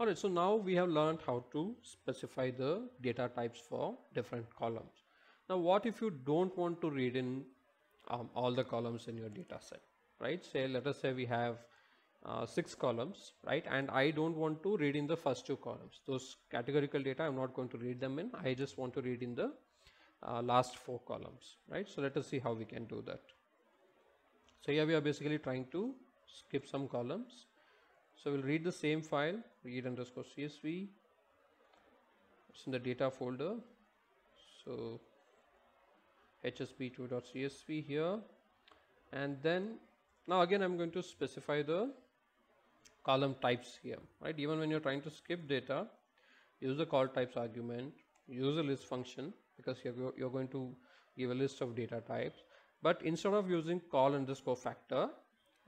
Alright, so now we have learned how to specify the data types for different columns. Now what if you don't want to read in um, all the columns in your data set, right? Say, let us say we have uh, six columns, right? And I don't want to read in the first two columns. Those categorical data, I'm not going to read them in. I just want to read in the uh, last four columns, right? So let us see how we can do that. So here we are basically trying to skip some columns. So we'll read the same file, read underscore CSV. It's in the data folder. So hsb2.csv here. And then now again, I'm going to specify the column types here, right? Even when you're trying to skip data, use the col types argument, use a list function because you're, you're going to give a list of data types but instead of using col underscore factor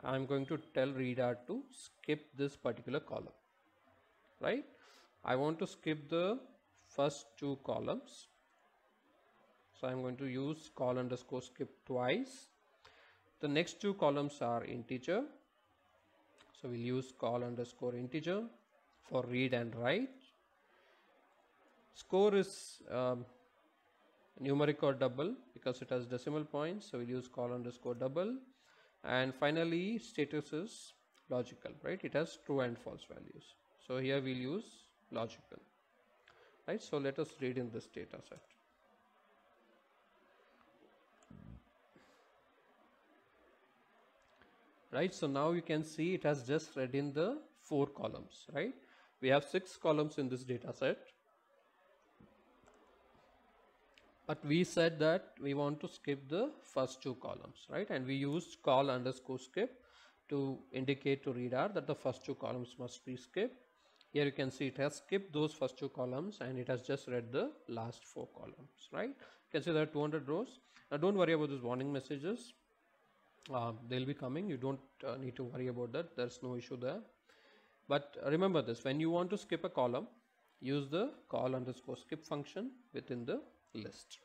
I'm going to tell readr to skip this particular column right? I want to skip the first two columns. So I'm going to use col underscore skip twice. The next two columns are integer. So we'll use col underscore integer for read and write. Score is um, numeric or double because it has decimal points. So we'll use col underscore double and finally status is logical right? It has true and false values. So here we'll use logical right? So let us read in this data set. Right so now you can see it has just read in the four columns right? We have six columns in this data set but we said that we want to skip the first two columns right? And we used col underscore skip to indicate to readr that the first two columns must be skipped. Here you can see it has skipped those first two columns and it has just read the last four columns right? You can see there are 200 rows. Now don't worry about those warning messages. Uh, they'll be coming. You don't uh, need to worry about that. There's no issue there. But remember this when you want to skip a column use the col underscore skip function within the Mm. list